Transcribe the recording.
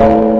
you.